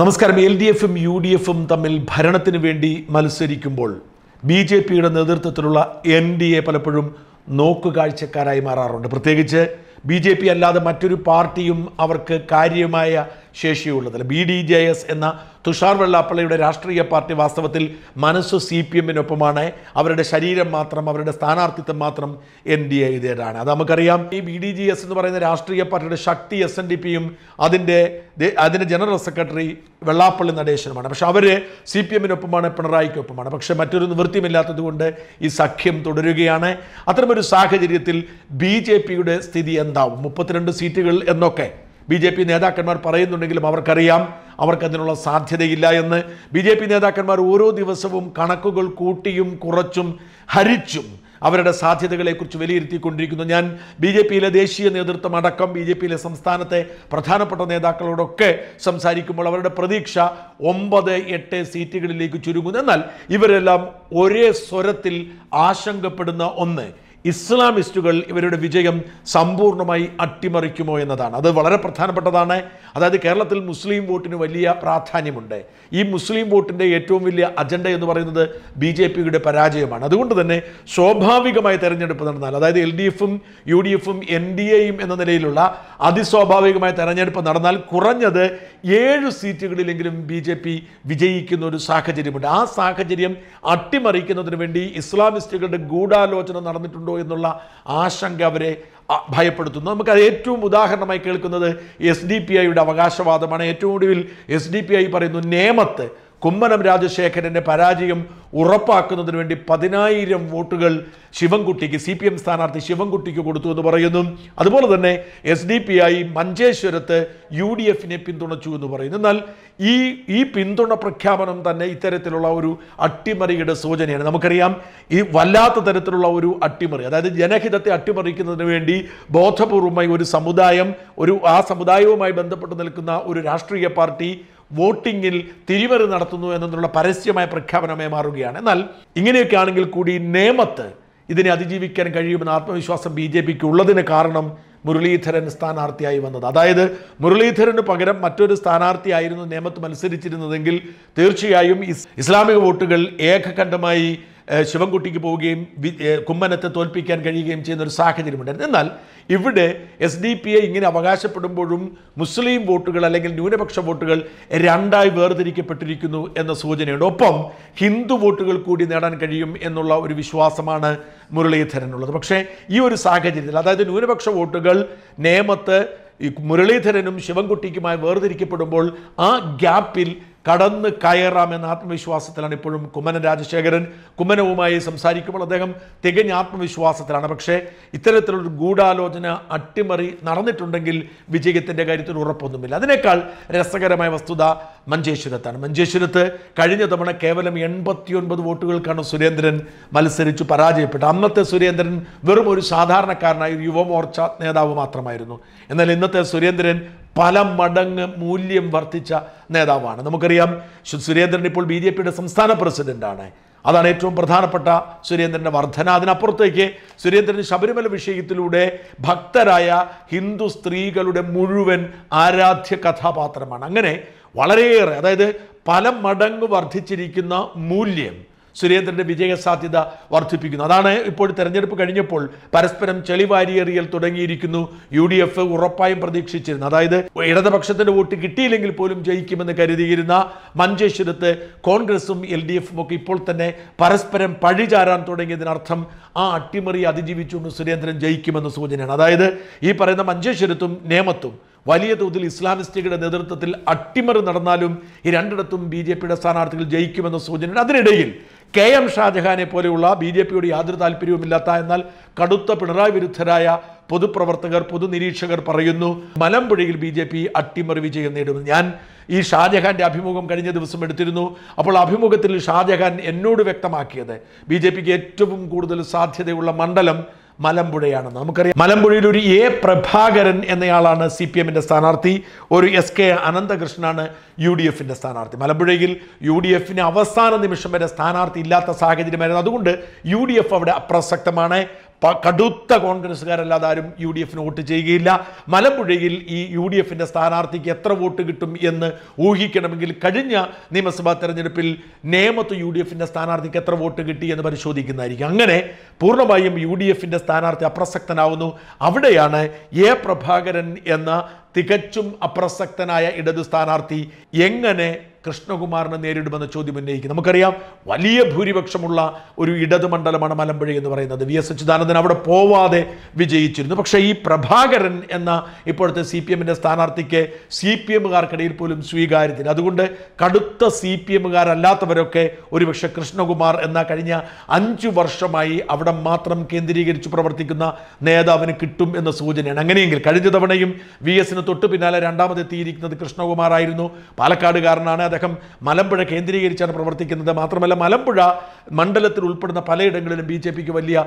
നമസ്കാരം. L D എഫും U D എഫും തമ്മിൽ ഭരണത്തിന് വേണ്ടി മത്സരിക്കുമ്പോൾ ബി ജെ പിയുടെ നേതൃത്വത്തിലുള്ള എൻ ഡി എ പലപ്പോഴും നോക്കുകാഴ്ചക്കാരായി മാറാറുണ്ട്. പ്രത്യേകിച്ച് ബി ജെ പി അല്ലാതെ മറ്റൊരു പാർട്ടിയും അവർക്ക് കാര്യമായ ശേഷിയുള്ളതല്ല ബി ഡി ജെ എസ് എന്ന തുഷാർ വെള്ളാപ്പള്ളിയുടെ രാഷ്ട്രീയ പാർട്ടി വാസ്തവത്തിൽ മനസ്സ് സി പി എമ്മിനൊപ്പമാണ് അവരുടെ ശരീരം മാത്രം അവരുടെ സ്ഥാനാർത്ഥിത്വം മാത്രം എൻ ഡി എയുടേതാണ് അത് നമുക്കറിയാം. ഈ ബി ഡി ജി എസ് എന്ന് പറയുന്ന രാഷ്ട്രീയ പാർട്ടിയുടെ ശക്തി എസ് എൻ ഡി പിയും അതിന്റെ അതിന്റെ ജനറൽ സെക്രട്ടറി വെള്ളാപ്പള്ളി നടേശനുമാണ്. പക്ഷെ അവർ സി പി എമ്മിനൊപ്പമാണ് പിണറായിക്കൊപ്പമാണ്. പക്ഷേ മറ്റൊരു നിവൃത്തിയുമില്ലാത്തത് കൊണ്ട് ഈ സഖ്യം തുടരുകയാണ്. അത്തരമൊരു സാഹചര്യത്തിൽ ബി ജെ പിയുടെ സ്ഥിതി എന്താവും? മുപ്പത്തിരണ്ട് സീറ്റുകൾ എന്നൊക്കെ. ബി ജെ പി നേതാക്കന്മാർ പറയുന്നുണ്ടെങ്കിലും അവർക്കറിയാം അവർക്കതിനുള്ള സാധ്യതയില്ല എന്ന്. ബി ജെ പി നേതാക്കന്മാർ ഓരോ ദിവസവും കണക്കുകൾ കൂട്ടിയും കുറച്ചും ഹരിച്ചും അവരുടെ സാധ്യതകളെക്കുറിച്ച് വിലയിരുത്തിക്കൊണ്ടിരിക്കുന്നു. ഞാൻ ബി ജെ പിയിലെ ദേശീയ നേതൃത്വം അടക്കം ബി ജെ പിയിലെ സംസ്ഥാനത്തെ പ്രധാനപ്പെട്ട നേതാക്കളോടൊക്കെ സംസാരിക്കുമ്പോൾ അവരുടെ പ്രതീക്ഷ ഒമ്പത് എട്ട് സീറ്റുകളിലേക്ക് ചുരുങ്ങുന്നു. എന്നാൽ ഇവരെല്ലാം ഒരേ സ്വരത്തിൽ ആശങ്കപ്പെടുന്ന ഒന്ന്. ഇസ്ലാമിസ്റ്റുകൾ ഇവരുടെ വിജയം സമ്പൂർണമായി അട്ടിമറിക്കുമോ എന്നതാണ്. അത് വളരെ പ്രധാനപ്പെട്ടതാണ്. അതായത് കേരളത്തിൽ മുസ്ലിം വോട്ടിന് വലിയ പ്രാധാന്യമുണ്ട്. ഈ മുസ്ലിം വോട്ടിന്റെ ഏറ്റവും വലിയ അജണ്ട എന്ന് പറയുന്നത് ബി ജെ പിയുടെ പരാജയമാണ്. അതുകൊണ്ട് തന്നെ സ്വാഭാവികമായ തെരഞ്ഞെടുപ്പ് നടന്നാൽ അതായത് എൽ ഡി എഫും യു ഡി എഫും എൻ ഡി എയും എന്ന നിലയിലുള്ള അതിസ്വാഭാവികമായ തെരഞ്ഞെടുപ്പ് നടന്നാൽ കുറഞ്ഞത് ഏഴ് സീറ്റുകളിലെങ്കിലും ബി ജെ പി വിജയിക്കുന്ന ഒരു സാഹചര്യമുണ്ട്. ആ സാഹചര്യം അട്ടിമറിക്കുന്നതിന് വേണ്ടി ഇസ്ലാമിസ്റ്റുകളുടെ ഗൂഢാലോചന നടന്നിട്ടുണ്ടോ എന്നുള്ള ആശങ്ക അവരെ ഭയപ്പെടുത്തുന്നു. നമുക്കത് ഏറ്റവും ഉദാഹരണമായി കേൾക്കുന്നത് എസ് ഡി പി ഐയുടെ അവകാശവാദമാണ്. ഏറ്റവും ഒടുവിൽ എസ് ഡി പി ഐ പറയുന്നു നേമത്ത് കുമ്മനം രാജശേഖരന്റെ പരാജയം ഉറപ്പാക്കുന്നതിന് വേണ്ടി പതിനായിരം വോട്ടുകൾ ശിവൻകുട്ടിക്ക് സി പി എം സ്ഥാനാർത്ഥി ശിവൻകുട്ടിക്ക് കൊടുത്തു എന്ന് പറയുന്നു. അതുപോലെ തന്നെ എസ് ഡി പി ആയി മഞ്ചേശ്വരത്ത് യു ഡി എഫിനെ പിന്തുണച്ചു എന്ന് പറയുന്നു. എന്നാൽ ഈ ഈ പിന്തുണ പ്രഖ്യാപനം തന്നെ ഇത്തരത്തിലുള്ള ഒരു അട്ടിമറിയുടെ സൂചനയാണ്. നമുക്കറിയാം ഈ വല്ലാത്ത തരത്തിലുള്ള ഒരു അട്ടിമറി അതായത് ജനഹിതത്തെ അട്ടിമറിക്കുന്നതിന് വേണ്ടി ബോധപൂർവമായി ഒരു സമുദായം ഒരു ആ സമുദായവുമായി ബന്ധപ്പെട്ട് നിൽക്കുന്ന ഒരു രാഷ്ട്രീയ പാർട്ടി വോട്ടിങ്ങിൽ തിരിമറി നടത്തുന്നു എന്നുള്ള പരസ്യമായ പ്രഖ്യാപനമായി മാറുകയാണ്. എന്നാൽ ഇങ്ങനെയൊക്കെ ആണെങ്കിൽ കൂടി നേമത്ത് ഇതിനെ അതിജീവിക്കാൻ കഴിയുമെന്ന ആത്മവിശ്വാസം ബി ജെ പിക്ക് ഉള്ളതിന് കാരണം മുരളീധരൻ സ്ഥാനാർത്ഥിയായി വന്നത്. അതായത് മുരളീധരന് പകരം മറ്റൊരു സ്ഥാനാർത്ഥിയായിരുന്നു നേമത്ത് മത്സരിച്ചിരുന്നതെങ്കിൽ തീർച്ചയായും ഇസ്ലാമിക വോട്ടുകൾ ഏകകണ്ഠമായി ശിവൻകുട്ടിക്ക് പോവുകയും കുമ്മനത്തെ തോൽപ്പിക്കാൻ കഴിയുകയും ചെയ്യുന്ന ഒരു സാഹചര്യമുണ്ടായിരുന്നു. എന്നാൽ ഇവിടെ എസ് ഡി പി ഐ ഇങ്ങനെ അവകാശപ്പെടുമ്പോഴും മുസ്ലിം വോട്ടുകൾ അല്ലെങ്കിൽ ന്യൂനപക്ഷ വോട്ടുകൾ രണ്ടായി വേർതിരിക്കപ്പെട്ടിരിക്കുന്നു എന്ന സൂചനയുണ്ട്. ഒപ്പം ഹിന്ദു വോട്ടുകൾ കൂടി നേടാൻ കഴിയും എന്നുള്ള ഒരു വിശ്വാസമാണ് മുരളീധരനുള്ളത്. പക്ഷേ ഈ ഒരു സാഹചര്യത്തിൽ അതായത് ന്യൂനപക്ഷ വോട്ടുകൾ നേമത്ത് ഈ മുരളീധരനും ശിവൻകുട്ടിക്കുമായി വേർതിരിക്കപ്പെടുമ്പോൾ ആ ഗ്യാപ്പിൽ കടന്ന് കയറാമെന്ന ആത്മവിശ്വാസത്തിലാണ് ഇപ്പോഴും കുമ്മനം രാജശേഖരൻ. കുമ്മനവുമായി സംസാരിക്കുമ്പോൾ അദ്ദേഹം തികഞ്ഞ ആത്മവിശ്വാസത്തിലാണ്. പക്ഷേ ഇത്തരത്തിലൊരു ഗൂഢാലോചന അട്ടിമറി നടന്നിട്ടുണ്ടെങ്കിൽ വിജയത്തിന്റെ കാര്യത്തിൽ ഉറപ്പൊന്നുമില്ല. അതിനേക്കാൾ രസകരമായ വസ്തുത മഞ്ചേശ്വരത്താണ്. മഞ്ചേശ്വരത്ത് കഴിഞ്ഞ തവണ കേവലം എൺപത്തിയൊൻപത് വോട്ടുകൾക്കാണ് സുരേന്ദ്രൻ മത്സരിച്ചു പരാജയപ്പെട്ടത്. അന്നത്തെ സുരേന്ദ്രൻ വെറും ഒരു സാധാരണക്കാരനായ യുവമോർച്ച നേതാവ് മാത്രമായിരുന്നു. എന്നാൽ ഇന്നത്തെ സുരേന്ദ്രൻ പല മടങ്ങ് മൂല്യം വർദ്ധിച്ച നേതാവാണ്. നമുക്കറിയാം സുരേന്ദ്രൻ ഇപ്പോൾ ബി ജെ പിയുടെ സംസ്ഥാന പ്രസിഡന്റാണ്. അതാണ് ഏറ്റവും പ്രധാനപ്പെട്ട സുരേന്ദ്രന്റെ വർധന. അതിനപ്പുറത്തേക്ക് സുരേന്ദ്രൻ ശബരിമല വിഷയത്തിലൂടെ ഭക്തരായ ഹിന്ദു സ്ത്രീകളുടെ മുഴുവൻ ആരാധ്യ കഥാപാത്രമാണ്. അങ്ങനെ വളരെയേറെ അതായത് പല മടങ്ങ് വർദ്ധിച്ചിരിക്കുന്ന മൂല്യം സുരേന്ദ്രന്റെ വിജയസാധ്യത വർദ്ധിപ്പിക്കുന്നു. അതാണ് ഇപ്പോൾ തെരഞ്ഞെടുപ്പ് കഴിഞ്ഞപ്പോൾ പരസ്പരം ചെളിവാരിയെറിയൽ തുടങ്ങിയിരിക്കുന്നു. യു ഡി എഫ് ഉറപ്പായും പ്രതീക്ഷിച്ചിരുന്നു. അതായത് ഇടതുപക്ഷത്തിന്റെ വോട്ട് കിട്ടിയില്ലെങ്കിൽ പോലും ജയിക്കുമെന്ന് കരുതിയിരുന്ന മഞ്ചേശ്വരത്ത് കോൺഗ്രസും എൽ ഡി എഫും ഒക്കെ ഇപ്പോൾ തന്നെ പരസ്പരം പഴിചാരാൻ തുടങ്ങിയതിനർത്ഥം ആ അട്ടിമറി അതിജീവിച്ചുകൊണ്ട് സുരേന്ദ്രൻ ജയിക്കുമെന്ന സൂചനയാണ്. അതായത് ഈ പറയുന്ന മഞ്ചേശ്വരത്തും നേമത്തും വലിയ തോതിൽ ഇസ്ലാമിസ്റ്റുകളുടെ നേതൃത്വത്തിൽ അട്ടിമറി നടന്നാലും ഈ രണ്ടിടത്തും ബി ജെ പിയുടെ സ്ഥാനാർത്ഥികൾ ജയിക്കുമെന്ന സൂചനയുണ്ട്. അതിനിടയിൽ കെ എം ഷാജഹാനെ പോലെയുള്ള ബി ജെ പിയോട് യാതൊരു താല്പര്യവുമില്ലാത്ത എന്നാൽ കടുത്ത പിണറായി വിരുദ്ധരായ പൊതുപ്രവർത്തകർ പൊതുനിരീക്ഷകർ പറയുന്നു മലമ്പുഴയിൽ ബി ജെ പി അട്ടിമറി വിജയം നേടുമെന്ന്. ഞാൻ ഈ ഷാജഹാന്റെ അഭിമുഖം കഴിഞ്ഞ ദിവസം എടുത്തിരുന്നു. അപ്പോൾ അഭിമുഖത്തിൽ ഷാജഹാൻ എന്നോട് വ്യക്തമാക്കിയത് ബി ജെ പിക്ക് ഏറ്റവും കൂടുതൽ സാധ്യതയുള്ള മണ്ഡലം മലമ്പുഴയാണെന്ന്. നമുക്കറിയാം മലമ്പുഴയിൽ ഒരു എ പ്രഭാകരൻ എന്നയാളാണ് സി പി എമ്മിന്റെ സ്ഥാനാർത്ഥി. ഒരു എസ് കെ അനന്തകൃഷ്ണനാണ് യു ഡി എഫിന്റെ സ്ഥാനാർത്ഥി. മലമ്പുഴയിൽ യു ഡി എഫിന് അവസാന നിമിഷം വരെ സ്ഥാനാർത്ഥി ഇല്ലാത്ത സാഹചര്യമായിരുന്നു അതുകൊണ്ട് യു ഡി എഫ് അവിടെ അപ്രസക്തമാണ്. കടുത്ത കോൺഗ്രസ്സുകാരല്ലാതെ ആരും യു ഡി എഫിന് വോട്ട് ചെയ്യുകയില്ല. മലമ്പുഴയിൽ ഈ യു ഡി എഫിന്റെ സ്ഥാനാർത്ഥിക്ക് എത്ര വോട്ട് കിട്ടും എന്ന് ഊഹിക്കണമെങ്കിൽ കഴിഞ്ഞ നിയമസഭാ തെരഞ്ഞെടുപ്പിൽ നേമത്ത് യു ഡി എഫിന്റെ സ്ഥാനാർത്ഥിക്ക് എത്ര വോട്ട് കിട്ടി എന്ന് പരിശോധിക്കുന്നതായിരിക്കും. അങ്ങനെ പൂർണമായും യു ഡി എഫിന്റെ സ്ഥാനാർത്ഥി അപ്രസക്തനാവുന്നു. അവിടെയാണ് എ പ്രഭാകരൻ എന്ന തികച്ചും അപ്രസക്തനായ ഇടതു സ്ഥാനാർത്ഥി എങ്ങനെ കൃഷ്ണകുമാറിനെ നേരിടുമെന്ന ചോദ്യം ഉന്നയിക്കും നമുക്കറിയാം വലിയ ഭൂരിപക്ഷമുള്ള ഒരു ഇടതു മണ്ഡലമാണ് മലമ്പുഴ എന്ന് പറയുന്നത്. വി എസ് അച്യുതാനന്ദൻ അവിടെ പോവാതെ വിജയിച്ചിരുന്നു. പക്ഷേ ഈ പ്രഭാകരൻ എന്ന ഇപ്പോഴത്തെ സി പി എമ്മിന്റെ സ്ഥാനാർത്ഥിക്ക് സി പി എമ്മുകാർക്കിടയിൽ പോലും സ്വീകാര്യത്തിന്. അതുകൊണ്ട് കടുത്ത സി പി എമ്മുകാരല്ലാത്തവരൊക്കെ ഒരുപക്ഷെ കൃഷ്ണകുമാർ എന്ന കഴിഞ്ഞ അഞ്ചു വർഷമായി അവിടെ മാത്രം കേന്ദ്രീകരിച്ച് പ്രവർത്തിക്കുന്ന നേതാവിന് കിട്ടും എന്ന സൂചനയാണ്. അങ്ങനെയെങ്കിൽ കഴിഞ്ഞ തവണയും വി എസിന് തൊട്ടു പിന്നാലെ രണ്ടാമതെത്തിയിരിക്കുന്നത് കൃഷ്ണകുമാർ ആയിരുന്നു. പാലക്കാടുകാരനാണ്. അദ്ദേഹം മലമ്പുഴ കേന്ദ്രീകരിച്ചാണ് പ്രവർത്തിക്കുന്നത്. മാത്രമല്ല മലമ്പുഴ മണ്ഡലത്തിൽ ഉൾപ്പെടുന്ന പലയിടങ്ങളിലും ബി ജെ പിക്ക് വലിയ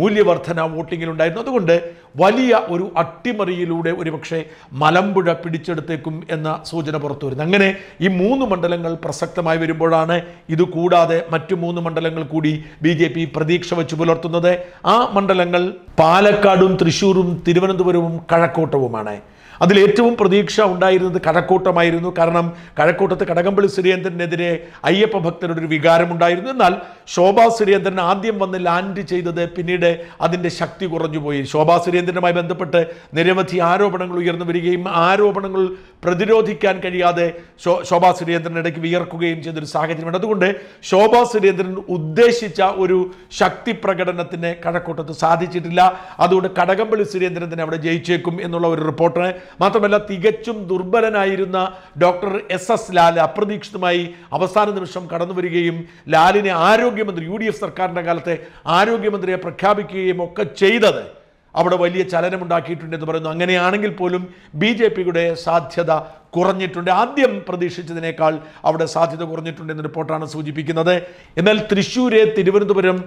മൂല്യവർധന വോട്ടിങ്ങിലുണ്ടായിരുന്നു. അതുകൊണ്ട് വലിയ ഒരു അട്ടിമറിയിലൂടെ ഒരുപക്ഷെ മലമ്പുഴ പിടിച്ചെടുത്തേക്കും എന്ന സൂചന പുറത്തു വരുന്നത് അങ്ങനെ ഈ മൂന്ന് മണ്ഡലങ്ങൾ പ്രസക്തമായി വരുമ്പോഴാണ് ഇത് കൂടാതെ മറ്റു മൂന്ന് മണ്ഡലങ്ങൾ കൂടി ബി ജെ പി പ്രതീക്ഷ വെച്ച് പുലർത്തുന്നത്. ആ മണ്ഡലങ്ങൾ പാലക്കാടും തൃശ്ശൂരും തിരുവനന്തപുരവും കഴക്കൂട്ടവുമാണ്. അതിൽ ഏറ്റവും പ്രതീക്ഷ ഉണ്ടായിരുന്നത് കഴക്കൂട്ടമായിരുന്നു. കാരണം കഴക്കൂട്ടത്ത് കടകംപള്ളി സുരേന്ദ്രനെതിരെ അയ്യപ്പ ഭക്തരുടെ ഒരു വികാരമുണ്ടായിരുന്നു. എന്നാൽ ശോഭാ സുരേന്ദ്രൻ ആദ്യം വന്ന് ലാൻഡ് ചെയ്തത് പിന്നീട് അതിന്റെ ശക്തി കുറഞ്ഞുപോയി. ശോഭാ സുരേന്ദ്രനുമായി ബന്ധപ്പെട്ട് നിരവധി ആരോപണങ്ങൾ ഉയർന്നു വരികയും ആരോപണങ്ങൾ പ്രതിരോധിക്കാൻ കഴിയാതെ ശോഭാ സുരേന്ദ്രൻ ഇടയ്ക്ക് വിയർക്കുകയും ചെയ്തൊരു സാഹചര്യമുണ്ട്. അതുകൊണ്ട് ശോഭാ സുരേന്ദ്രൻ ഉദ്ദേശിച്ച ഒരു ശക്തി പ്രകടനത്തിന് കഴക്കൂട്ടത്ത് സാധിച്ചിട്ടില്ല. അതുകൊണ്ട് കടകംപള്ളി സുരേന്ദ്രൻ തന്നെ അവിടെ ജയിച്ചേക്കും എന്നുള്ള ഒരു റിപ്പോർട്ട് മാത്രമല്ല തികച്ചും ദുർബലനായിരുന്ന ഡോക്ടർ എസ് എസ് ലാൽ അപ്രതീക്ഷിതമായി അവസാന നിമിഷം കടന്നു വരികയും ലാലിനെ ആരോഗ്യമന്ത്രി യു ഡി എഫ് സർക്കാരിന്റെ കാലത്തെ ആരോഗ്യമന്ത്രിയെ പ്രഖ്യാപിക്കുകയും ഒക്കെ ചെയ്തത് അവിടെ വലിയ ചലനമുണ്ടാക്കിയിട്ടുണ്ടെന്ന് പറയുന്നു. അങ്ങനെയാണെങ്കിൽ പോലും ബി ജെ പിയുടെ സാധ്യത കുറഞ്ഞിട്ടുണ്ട്. ആദ്യം പ്രതീക്ഷിച്ചതിനേക്കാൾ അവിടെ സാധ്യത കുറഞ്ഞിട്ടുണ്ട് എന്ന റിപ്പോർട്ടാണ് സൂചിപ്പിക്കുന്നത്. എന്നാൽ തൃശ്ശൂര് തിരുവനന്തപുരം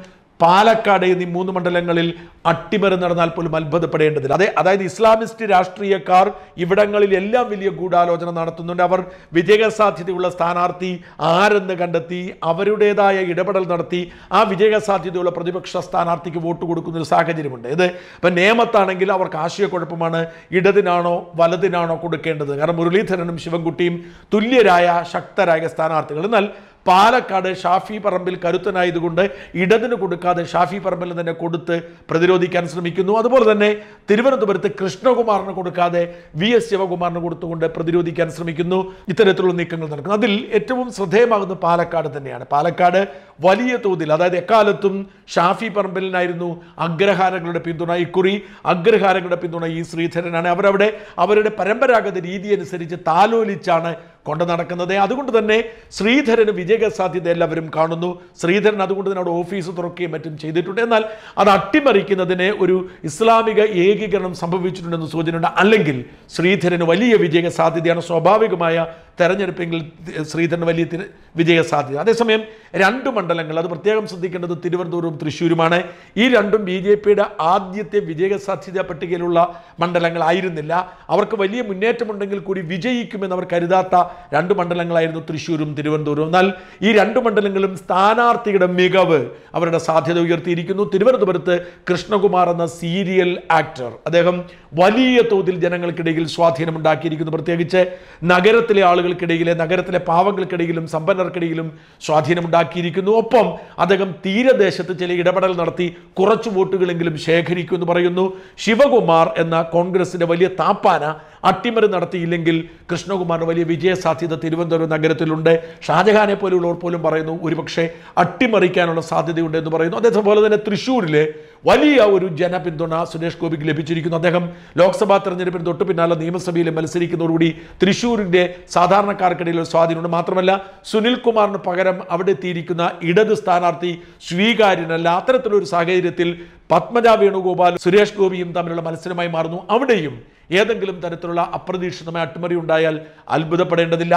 പാലക്കാട് എന്നീ മൂന്ന് മണ്ഡലങ്ങളിൽ അട്ടിമറി നടന്നാൽ പോലും അത്ഭുതപ്പെടേണ്ടതില്ല. അതെ അതായത് ഇസ്ലാമിസ്റ്റ് രാഷ്ട്രീയക്കാർ ഇവിടങ്ങളിൽ എല്ലാം വലിയ ഗൂഢാലോചന നടത്തുന്നുണ്ട്. അവർ വിജയസാധ്യതയുള്ള സ്ഥാനാർത്ഥി ആരെന്ന് കണ്ടെത്തി അവരുടേതായ ഇടപെടൽ നടത്തി ആ വിജയസാധ്യതയുള്ള പ്രതിപക്ഷ സ്ഥാനാർത്ഥിക്ക് വോട്ട് കൊടുക്കുന്ന ഒരു സാഹചര്യമുണ്ട്. ഇത് ഇപ്പം നിയമത്താണെങ്കിൽ അവർക്ക് ആശയക്കുഴപ്പമാണ്. ഇടതിനാണോ വലതിനാണോ കൊടുക്കേണ്ടത്? കാരണം മുരളീധരനും ശിവൻകുട്ടിയും തുല്യരായ ശക്തരായ സ്ഥാനാർത്ഥികൾ. എന്നാൽ പാലക്കാട് ഷാഫി പറമ്പിൽ കരുത്തനായതുകൊണ്ട് ഇടതിന് കൊടുക്കാതെ ഷാഫി പറമ്പിൽ തന്നെ കൊടുത്ത് പ്രതിരോധിക്കാൻ ശ്രമിക്കുന്നു. അതുപോലെ തന്നെ തിരുവനന്തപുരത്ത് കൃഷ്ണകുമാറിന് കൊടുക്കാതെ വി എസ് ശിവകുമാറിന് കൊടുത്തുകൊണ്ട് പ്രതിരോധിക്കാൻ ശ്രമിക്കുന്നു. ഇത്തരത്തിലുള്ള നീക്കങ്ങൾ നടക്കുന്നു. അതിൽ ഏറ്റവും ശ്രദ്ധേയമാകുന്ന പാലക്കാട് തന്നെയാണ്. പാലക്കാട് വലിയ തോതിൽ അതായത് എക്കാലത്തും ഷാഫി പറമ്പിലിനായിരുന്നു അഗ്രഹാരങ്ങളുടെ പിന്തുണ. ഇക്കുറി അഗ്രഹാരങ്ങളുടെ പിന്തുണ ഈ ശ്രീധരനാണ്. അവരവിടെ അവരുടെ പരമ്പരാഗത രീതി അനുസരിച്ച് താലോലിച്ചാണ് കൊണ്ടു നടക്കുന്നത്. അതുകൊണ്ട് തന്നെ ശ്രീധരന് വിജയ സാധ്യത എല്ലാവരും കാണുന്നു. ശ്രീധരൻ അതുകൊണ്ട് തന്നെ അവിടെ ഓഫീസ് തുറക്കുകയും മറ്റും ചെയ്തിട്ടുണ്ട്. എന്നാൽ അത് അട്ടിമറിക്കുന്നതിന് ഒരു ഇസ്ലാമിക ഏകീകരണം സംഭവിച്ചിട്ടുണ്ടെന്ന് സൂചനയുണ്ട്. അല്ലെങ്കിൽ ശ്രീധരന് വലിയ വിജയ സാധ്യതയാണ് സ്വാഭാവികമായ തെരഞ്ഞെടുപ്പെങ്കിൽ ശ്രീധരന് വലിയ വിജയ സാധ്യത. അതേസമയം രണ്ട് മണ്ഡലങ്ങൾ അത് പ്രത്യേകം ശ്രദ്ധിക്കേണ്ടത് തിരുവനന്തപുരവും തൃശ്ശൂരുമാണ്. ഈ രണ്ടും ബി ജെ പിയുടെ ആദ്യത്തെ വിജയ സാധ്യത പട്ടികയിലുള്ള മണ്ഡലങ്ങളായിരുന്നില്ല അവർക്ക് വലിയ മുന്നേറ്റമുണ്ടെങ്കിൽ കൂടി വിജയിക്കുമെന്ന് അവർ കരുതാത്ത രണ്ട് മണ്ഡലങ്ങളായിരുന്നു തൃശ്ശൂരും തിരുവനന്തപുരവും. എന്നാൽ ഈ രണ്ട് മണ്ഡലങ്ങളും സ്ഥാനാർത്ഥിയുടെ മികവ് അവരുടെ സാധ്യത ഉയർത്തിയിരിക്കുന്നു. തിരുവനന്തപുരത്ത് കൃഷ്ണകുമാർ എന്ന സീരിയൽ ആക്ടർ അദ്ദേഹം വലിയ തോതിൽ ജനങ്ങൾക്കിടയിൽ സ്വാധീനമുണ്ടാക്കിയിരിക്കുന്നു. പ്രത്യേകിച്ച് നഗരത്തിലെ ആളുകൾക്കിടയിലെ നഗരത്തിലെ പാവങ്ങൾക്കിടയിലും സമ്പന്നർക്കിടയിലും സ്വാധീനമുണ്ടാക്കിയിരിക്കുന്നു. ഒപ്പം അദ്ദേഹം തീരദേശത്ത് ചില ഇടപെടൽ നടത്തി കുറച്ച് വോട്ടുകളെങ്കിലും ശേഖരിക്കും എന്ന് പറയുന്നു. ശിവകുമാർ എന്ന കോൺഗ്രസിന്റെ വലിയ താപ്പാന അട്ടിമറി നടത്തിയില്ലെങ്കിൽ കൃഷ്ണകുമാറിന് വലിയ വിജയ സാധ്യത തിരുവനന്തപുരം നഗരത്തിലുണ്ട്. ഷാജഹാനെ പോലെയുള്ളവർ പോലും പറയുന്നു ഒരുപക്ഷെ അട്ടിമറിക്കാനുള്ള സാധ്യതയുണ്ട് എന്ന് പറയുന്നു. അതേപോലെ തന്നെ തൃശ്ശൂരിലെ വലിയ ഒരു ജനപിന്തുണ സുരേഷ് ഗോപിക്ക് ലഭിച്ചിരിക്കുന്നു. അദ്ദേഹം ലോക്സഭാ തെരഞ്ഞെടുപ്പിന് തൊട്ടു പിന്നാലെ നിയമസഭയിൽ മത്സരിക്കുന്നതോടുകൂടി തൃശ്ശൂരിന്റെ സാധാരണക്കാർക്കിടയിൽ ഒരു സ്വാധീനമുണ്ട്. മാത്രമല്ല സുനിൽ കുമാറിന് പകരം അവിടെ എത്തിയിരിക്കുന്ന ഇടത് സ്ഥാനാർത്ഥി സ്വീകാര്യനല്ല. അത്തരത്തിലൊരു സാഹചര്യത്തിൽ പത്മജ വേണുഗോപാൽ സുരേഷ് ഗോപിയും തമ്മിലുള്ള മത്സരമായി മാറുന്നു. അവിടെയും ഏതെങ്കിലും തരത്തിലുള്ള അപ്രതീക്ഷിതമായ അട്ടിമറി ഉണ്ടായാൽ അത്ഭുതപ്പെടേണ്ടതില്ല.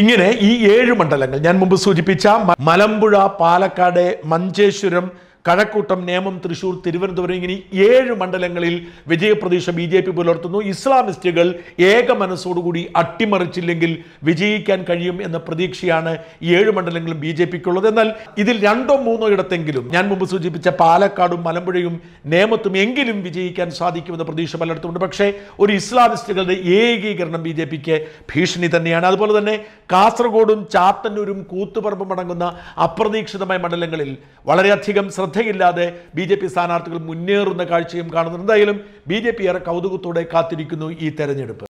ഇങ്ങനെ ഈ ഏഴ് മണ്ഡലങ്ങൾ ഞാൻ മുമ്പ് സൂചിപ്പിച്ച മലമ്പുഴ പാലക്കാട് മഞ്ചേശ്വരം കഴക്കൂട്ടം നേമം തൃശൂർ തിരുവനന്തപുരം ഇങ്ങനെ ഏഴ് മണ്ഡലങ്ങളിൽ വിജയപ്രതീക്ഷ ബി ജെ പി പുലർത്തുന്നു. ഇസ്ലാമിസ്റ്റുകൾ ഏക മനസ്സോടുകൂടി അട്ടിമറിച്ചില്ലെങ്കിൽ വിജയിക്കാൻ കഴിയും എന്ന പ്രതീക്ഷയാണ് ഏഴ് മണ്ഡലങ്ങളും ബി ജെ പിക്കുള്ളത്. എന്നാൽ ഇതിൽ രണ്ടോ മൂന്നോ ഇടത്തെങ്കിലും ഞാൻ മുമ്പ് സൂചിപ്പിച്ച പാലക്കാടും മലമ്പുഴയും നേമത്തും എങ്കിലും വിജയിക്കാൻ സാധിക്കുമെന്ന പ്രതീക്ഷ പലയിടത്തുമുണ്ട്. പക്ഷേ ഒരു ഇസ്ലാമിസ്റ്റുകളുടെ ഏകീകരണം ബി ജെ പിക്ക് ഭീഷണി തന്നെയാണ്. അതുപോലെ തന്നെ കാസർഗോഡും ചാത്തന്നൂരും കൂത്തുപറമ്പും അടങ്ങുന്ന അപ്രതീക്ഷിതമായ മണ്ഡലങ്ങളിൽ വളരെയധികം ശ്രദ്ധയില്ലാതെ ബി ജെ പി സ്ഥാനാർത്ഥികൾ മുന്നേറുന്ന കാഴ്ചയും കാണുന്നുണ്ട്. എന്തായാലും ബി ജെ പി ഏറെ കൗതുകത്തോടെ കാത്തിരിക്കുന്നു ഈ തെരഞ്ഞെടുപ്പ്.